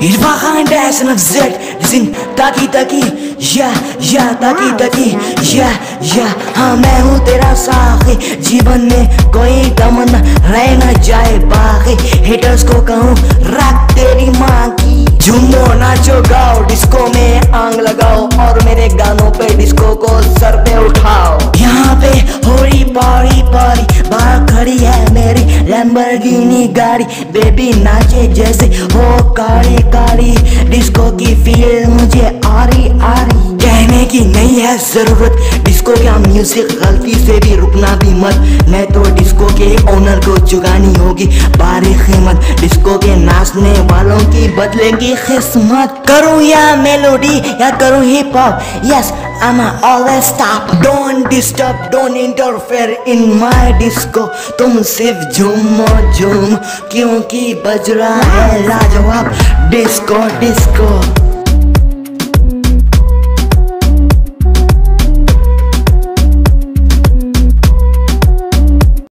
Khan Dash of Z Listen ताकी ताकी या या ताकी ताकी या या हाँ मैं हूँ तेरा साथी। जीवन में कोई गम न रह न जाए बाकी। हेटर्स को कहूँ रख तेरी माँ की। झूमो नाचो गाओ पारी बाहर खड़ी है मेरी लैम्बोर्गिनी गाड़ी। बेबी नाचे जैसे हो काली काली। डिस्को की फील मुझे आ रही आ रही कहने की नहीं है ज़रूरत। डिस्को का म्यूज़िक गलती से भी रुकना भी मत। मैं तो डिस्को के ओनर को चुगानी होगी। बारी कीमत। डिस्को के नाचने वालों की बदलेगी किस्मत करूँ या मेलोडी या करूँ hip hop yes I'ma always stop Don't disturb, don't interfere in my disco तुम सिर्फ़ झूमो झूम क्योंकि बज रहा है लाजवाब डिस्को डिस्को